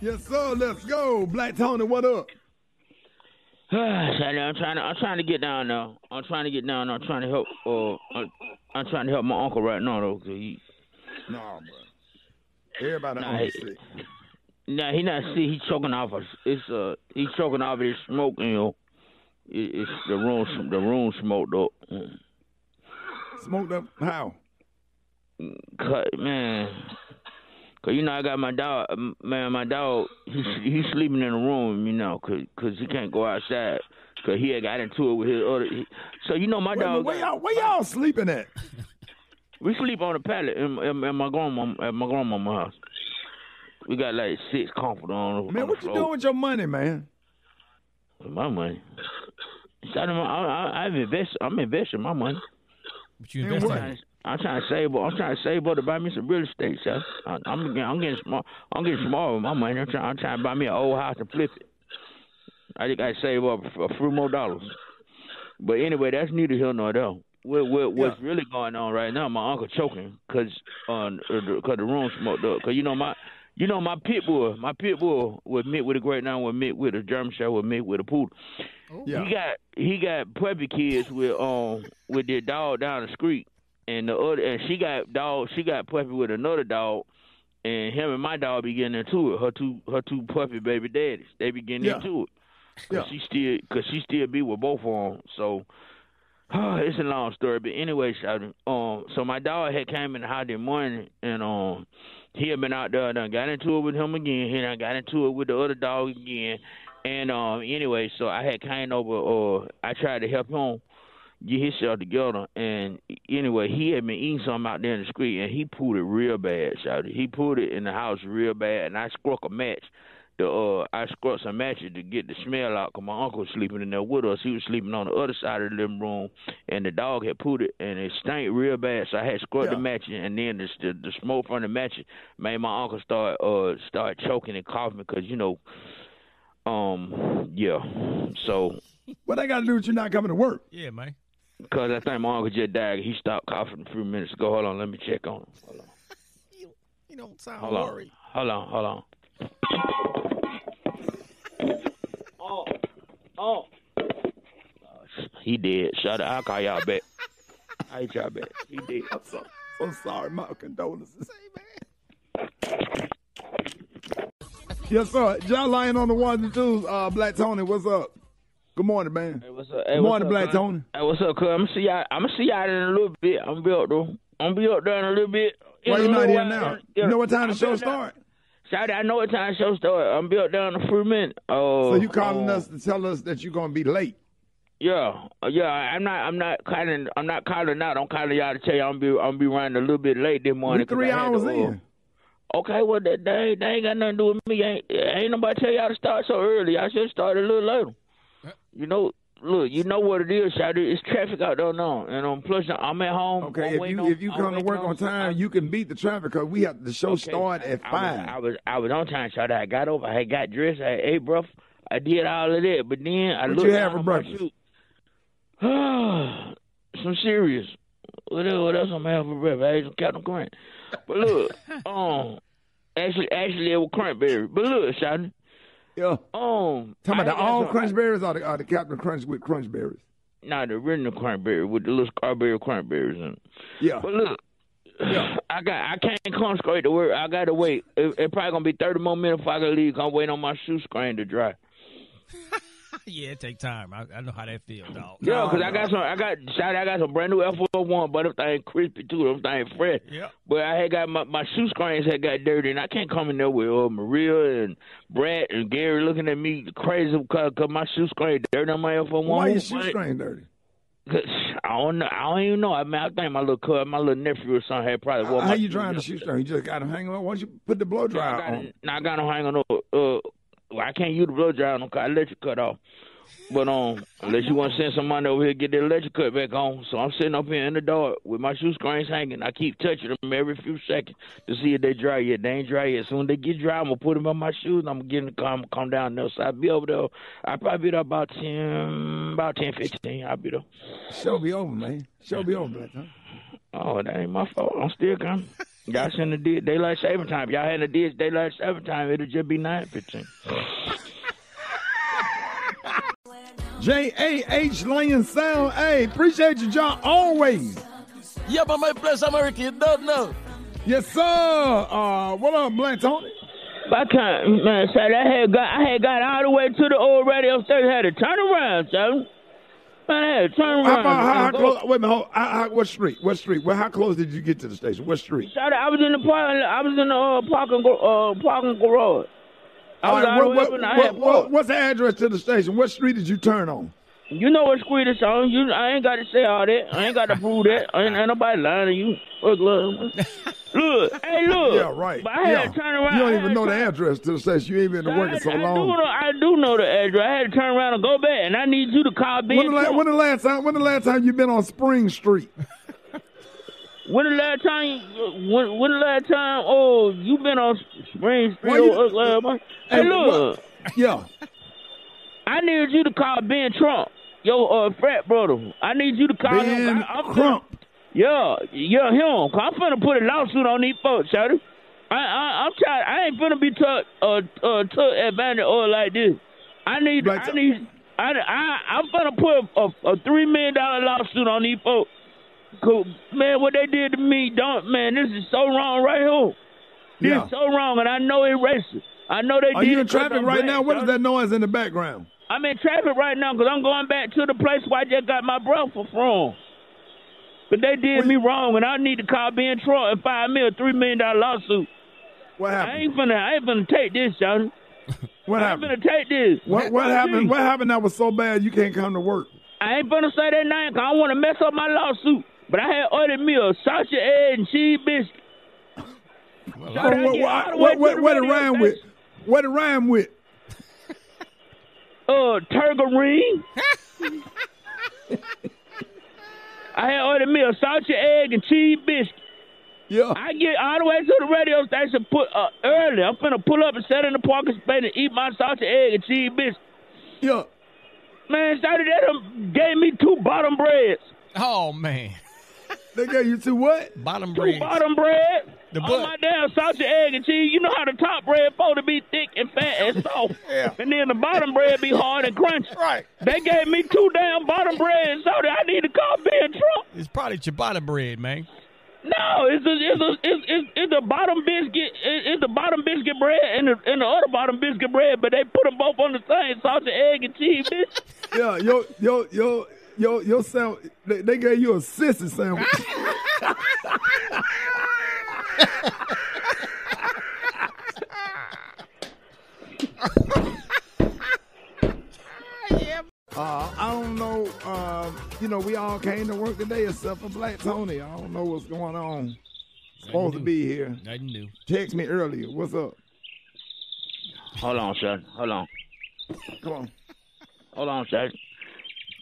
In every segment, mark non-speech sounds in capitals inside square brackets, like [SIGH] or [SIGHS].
Yes, sir. Let's go. Black Tony, what up? [SIGHS] I'm trying to I'm trying to get down now. I'm trying to get down. I'm trying to help. Uh, I'm, I'm trying to help my uncle right now though. 'cause he, No, bro. Everybody Nah, he- sick. nah, he not sick. He choking off. A, it's uh, he choking off his smoke. You know, it, it's the room. The room smoked up. Smoked up how? Cut, man. Cause you know I got my dog, man. My dog, he's he's sleeping in the room, you know, cause, cause he can't go outside. Cause he had got into it with his other. He, so you know my Wait dog. where y'all where y'all sleeping at? [LAUGHS] We sleep on the pallet in, in, in my grandma at my grandmama's house. We got like six comforters on. Man, on what you doing with your money, man? With my money? Out I, I, I've invest, I'm investing my money. But you Man, invest what? in I'm trying, to save. up- I'm trying to save up to buy me some real estate. So I, I'm getting, I'm getting small. I'm getting small with my money. I'm trying, I'm trying to buy me an old house and flip it. I just got to save up a few more dollars. But anyway, that's neither here nor there. What, what, what's really going on right now? My uncle choking because uh, cause the room smoked up. Cause you know my, you know my pit bull, my pit bull would meet with a great now would meet with a German Shepherd would meet with a poodle. Yeah. He got he got puppy kids with um with their dog down the street, and the other and she got dog she got puppy with another dog, and him and my dog be getting into it. Her two her two puppy baby daddies they be getting Yeah. into it. Cause Yeah. she still cause she still be with both of them. So [SIGHS] it's a long story, but anyway. Um, so my dog had came in the house that morning, and um, he had been out there, and I got into it with him again. and I got into it with the other dog again, and um, anyway, so I had came over. Uh, I tried to help him get himself together, and anyway, he had been eating something out there in the street, and he pulled it real bad. Shouted. He pulled it in the house real bad, and I struck a match the uh I scrubbed some matches to get the smell out 'cause my uncle was sleeping in there with us. He was sleeping on the other side of the living room, and the dog had put it, and it stank real bad. So I had scrubbed Yeah. the matches, and then the, the the smoke from the matches made my uncle start uh start choking and coughing 'cause you know, um yeah. So [LAUGHS] What I got to do is you're not coming to work? Yeah, man. 'cause I think my uncle just died, he stopped coughing a few minutes ago. Hold on, let me check on him. Hold on, [LAUGHS] You, you don't sound hold on, worried. hold on, hold on. Oh, oh. He did. Shut up. I'll call y'all back. [LAUGHS] I hate y'all back. He did. I'm so, so sorry. My condolences. Yes, sir. John lying on the ones and twos. Uh, Black Tony, what's up? Good morning, man. Hey, what's up? Hey, Good morning, up, Black cuz? Tony. Hey, what's up, cuz? I'm gonna see y'all. I'm gonna see y'all in a little bit. I'm be up though. I'm gonna be up there in a little bit. In Why you not little here while. now? Yeah. You know what time the I'm show be start? Shout out, I know what time the show start. I'm built down there in a few minutes. Oh, So you calling oh. us to tell us that you're gonna be late? Yeah, Uh, yeah. I'm not. I'm not calling. I'm not calling out. I'm calling y'all to tell you I'm be. I'm be running a little bit late this morning. We 'cause three hours to, uh, in. Okay, well that they, they ain't got nothing to do with me. Ain't, ain't nobody tell y'all to start so early. I should start a little later. You know, look, you know what it is, Shawty. It's traffic out there now, and um, plus I'm at home. Okay, if you on- if you come to work on time, you can beat the traffic because we have the show Okay, start at I- five. I was, I was I was on time, Shawty. I got over. I got dressed. I ate breath. I did all of that, but then I What looked you have down for on my breakfast? [SIGHS] some serious. What else, what else I'm having for breakfast? I ate some Captain Crunch. But look, [LAUGHS] um, actually, actually, it was cranberry. But look, Shawty. Yeah. Um, Talking about the all crunch berries or the, or the Captain Crunch with crunch berries? Nah, the original cranberry with the little strawberry cranberries in it. Yeah. But look, [SIGHS] I got I can't come straight to work. I gotta wait. It, it probably gonna be thirty more minutes before I can leave. I'm waiting on my shoe screen to dry. [LAUGHS] yeah, it take time. I, I know how that feel, dog. Yeah, cause I got some. I got shout. I got some brand new F one, but them thing crispy too. Them thing fresh. Yeah. But I had got my my shoe screens had got dirty, and I can't come in there with uh, Maria and Brad and Gary looking at me crazy because my shoe screen dirty on my F one. Why your shoe screen dirty? I don't know. I don't even know. I mean, I think my little cuz, my little nephew or something had probably. wore How my you drying the yesterday. shoe string? You just got them hanging on. Why don't you put the blow I dryer got, on? now I got them hanging on. Well, I can't use the blow dryer on because I electric cut off. But um, unless you want to send somebody over here get the electric cut back on, so I'm sitting up here in the dark with my shoe screens hanging. I keep touching them every few seconds to see if they dry yet. They ain't dry yet. As soon as they get dry, I'm gonna put them on my shoes. and I'm gonna get in the car. I'm gonna come down there. So I'll be over there. I'll probably be there about ten, about ten, fifteen. I'll be there. Show be over, man. Show be over, Black. Huh? Oh, that ain't my fault. I'm still coming. Y'all shouldn't have did daylight saving time. If y'all hadn't did daylight saving time, it'd just be nine fifteen. [LAUGHS] J A H Lane Sound. Hey, appreciate you, John. Always. Yeah, but my place America, you don't know. Yes, sir. Uh, what up, Black Tony? I can't, man. So I had got, I had got all the way to the old radio station. Had to turn around, son. Man, I had to turn How around. How, how close? Wait a minute. Hold, what street? What street? Well, how close did you get to the station? What street? Shawty, I was in the park. I was in the uh, parking, uh, parking garage. I was right, all the what- what- what- what- what's the address to the station? What street did you turn on? You know what street it's on. You, I ain't got to say all that. I ain't got to prove that. I ain't, ain't nobody lying to you. Look, look, [LAUGHS] look. Hey, look. Yeah, right. But I had yeah. to turn around. You don't even know to the address to the station. You ain't been to working so I, I Do long. know, I do know the address. I had to turn around and go back, and I need you to call Ben. When the, la- when the last time? When the last time you been on Spring Street? When the last time? you- When, when the last time? Oh, you been on Spring Street? You- oh, uh, uh, hey, Hey, look, Yeah. I need you to call Ben Trump, your uh, frat brother. I need you to call him. Ben I- I'm Crump. Yeah, yeah, him. I'm finna put a lawsuit on these folks, shawty. I, I, I'm trying. I ain't finna be took, uh, uh, took advantage of like this. I need, Like- I need, I, I, I'm finna put a, a three million dollar lawsuit on these folks. 'Cause, man, what they did to me, don't, man, this is so wrong right here. This Yeah. is so wrong, and I know it racist. I know they Are did you in traffic right black, now? What is that noise in the background? I'm in traffic right now because I'm going back to the place where I just got my brother from. But they did me wrong, and I need to call Ben Trump and file me a three million dollar lawsuit. What happened? I happened? ain't finna, I ain't finna take this, son. [LAUGHS] What happened? I ain't happened? finna take this. What what happened? What happened that was so bad you can't come to work? I ain't finna say that name 'cause I don't want to mess up my lawsuit. But I had ordered me a sausage, egg, and cheese biscuit. So Shawty, I what, get all the what, way what, what it rhyme with? What it rhyme with? Uh turgarine. [LAUGHS] I had ordered me a sausage, egg, and cheese biscuit. Yeah. I get all the way to the radio station put uh, early. I'm finna pull up and sit in the parking space and eat my sausage, egg, and cheese biscuit. Yeah. Man, started that done gave me two bottom breads. Oh man, They gave you two what? bottom Two bread. bottom bread. The oh, on butt. my damn sausage, egg, and cheese. You know how the top bread supposed to be thick and fat and [LAUGHS] soft. Yeah. And then the bottom bread be hard and crunchy. [LAUGHS] Right. They gave me two damn bottom breads, so I need to call Ben Trump. It's probably ciabatta bread, man. No, it's a, it's a, it's, it's, it's the bottom biscuit. It's the bottom biscuit bread and the, and the other bottom biscuit bread, but they put them both on the same sausage, egg, and cheese biscuit. [LAUGHS] Yeah. Yo yo yo yo your sandwich. They, they gave you a sissy sandwich. You know, we all came to work today except for Black Tony. I don't know what's going on. Supposed to be here. Nothing new. Text me earlier. What's up? Hold on, son. Hold on. Come on. Hold on, son.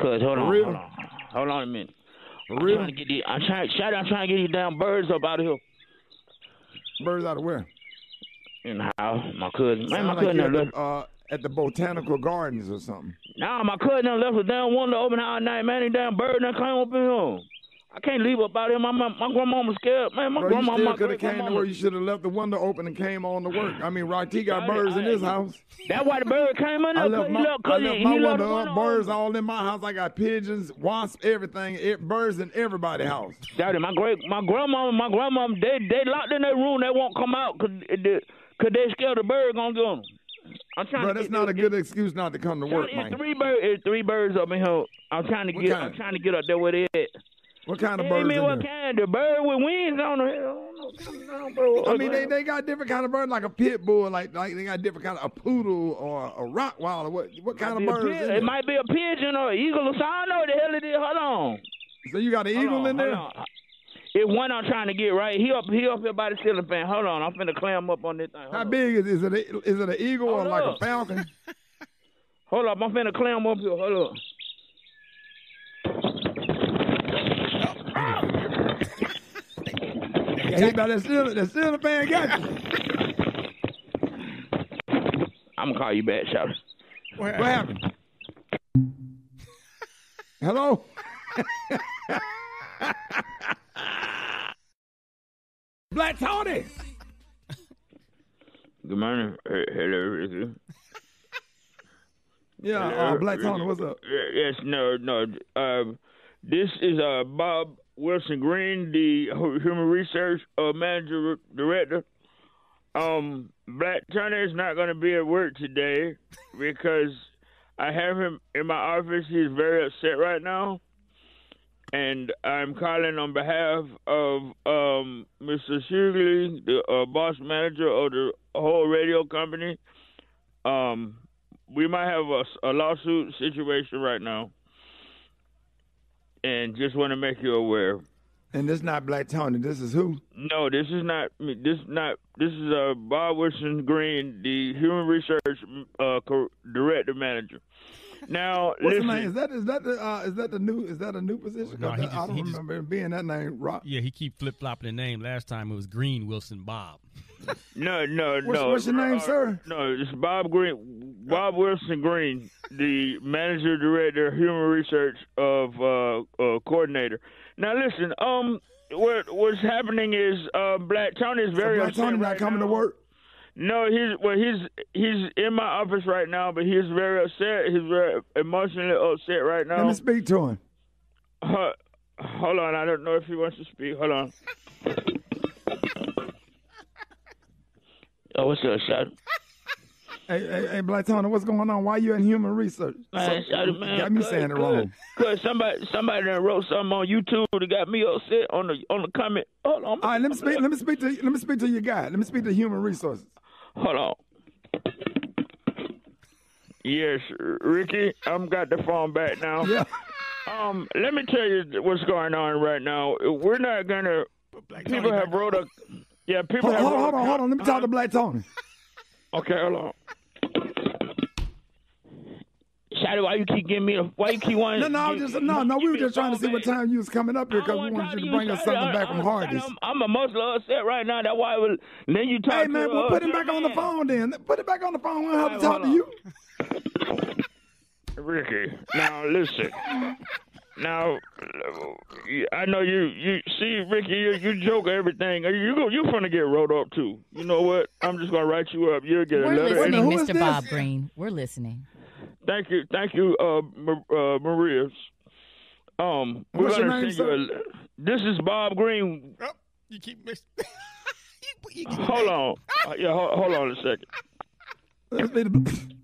Cuz, hold on. real? Hold on. Hold on a minute. For I'm real? trying to get these, I'm trying, shout out, trying to get these damn birds up out of here. Birds out of where? In the house, my cousin. Man, Sound my like cousin you're done at, left. the, uh, at the botanical gardens or something. Nah, my cousin done left a damn window open all night, man. These damn birds done came up in here. I can't leave up out here. My mom, my grandmama scared. Man, my Bro, you grandma, still my could have came to work. You should have left the window open and came on to work. I mean, Rati got I- birds in I- his house. That's why the bird came in there. I left my, left, I left my he window up. Birds all in my house. I got pigeons, wasps, everything. It, birds in everybody's house. Daddy, my great, my grandmama, my grandmama, they they locked in their room. They won't come out because cause they scared the bird gonna get them. I'm trying Bro, to that's get not a good excuse not to come to work, man. three birds. It's three birds up in here. I'm trying to What get. kind? I'm trying to get up there with it. What kind of Hey, birds in what there? kind? The bird with wings on it. I don't know. Come on, bro. I mean, they, they got different kind of birds, like a pit bull, like like they got different kind of a poodle or a rottweiler. What what kind of birds? It might be a pigeon or an eagle or something. I don't know what the hell it is. Hold on. So you got an Hold eagle on, in there? Hold on. It's one I'm trying to get right. He up, he up here by the ceiling fan. Hold on, I'm finna climb up on this thing. Hold How up. big is, is it? A, is it an eagle or Hold like up. a falcon? [LAUGHS] Hold up, I'm finna climb up here. Hold up. Yeah, he about that ceiling, that ceiling fan got you. I'm gonna call you back, shout. What happened? Hello? [LAUGHS] Black Tony. Good morning. Hello. [LAUGHS] Yeah, uh, Black Tony, what's up? Yes, no, no. Um, this is uh, Bob Wilson Green, the Human Research uh, Manager Director. Um, Black Tony is not going to be at work today because I have him in my office. He's very upset right now. And I'm calling on behalf of um, Mr. Shugley, the uh, boss manager of the whole radio company. Um, we might have a, a lawsuit situation right now, and just want to make you aware. And this is not Black Tony. This is who? No, this is not. This is not. This is uh, Bob Wilson Green, the Human Research uh, co- Director Manager. Now, [LAUGHS] What's listen. the name? Is that is that the uh, is that the new is that a new position? No, 'Cause he that- just- I don't he remember it being that name. Rock. Yeah, he keep flip flopping the name. Last time it was Green Wilson Bob. [LAUGHS] No, no, What's- no. what's your name, Uh, sir? No, it's Bob Green, Bob Wilson Green, the manager director, human research of uh, uh, coordinator. Now, listen. Um, what what's happening is uh, Black Tony is So very Black upset Tony not right coming now. to work. No, he's well. He's he's in my office right now, but he's very upset. He's very emotionally upset right now. Let me speak to him. Uh, hold on, I don't know if he wants to speak. Hold on. [LAUGHS] Oh, what's up, Shot? Hey, hey, hey, Black Tony, what's going on? Why you in human research? Man, So- Shotty, man, got me cause- saying it wrong. Cause somebody somebody done wrote something on YouTube that got me upset on the on the comment. Hold on. All right, let me speak. Let me speak to. Let me speak to your guy. Let me speak to human resources. Hold on. Yes, Rickey, I'm got the phone back now. Yeah. Um, let me tell you what's going on right now. We're not gonna. People have wrote a. Yeah, people Hold, have. hold, wrote hold on, hold on. Let me talk to Black Tony. Okay, hold on. Shotty, why you keep giving me a? Why you keep wanting? No, no, I was give- just no, no. We were just trying to see what time you was coming up here because we wanted you to bring us something I- back from I- Hardee's. I'm, I'm emotionally upset right now. That's why I was. Then you talk Hey man, well put him back the on the phone then. Put it back on the phone. We'll have to talk to you. Rickey, now listen. Now, I know you. You see, Rickey, you, you joke everything. You go. You're gonna get rolled up too. You know what? I'm just gonna write you up. You'll get a We're letter. listening, Mr. Bob Green. We're listening. Thank you, thank you, uh, uh, Maria. Um, we're What's your gonna name, send you a. This is Bob Green. Oh, you keep missing. [LAUGHS] you, you keep Hold on. Uh, yeah, hold, hold on a second. Let's be the-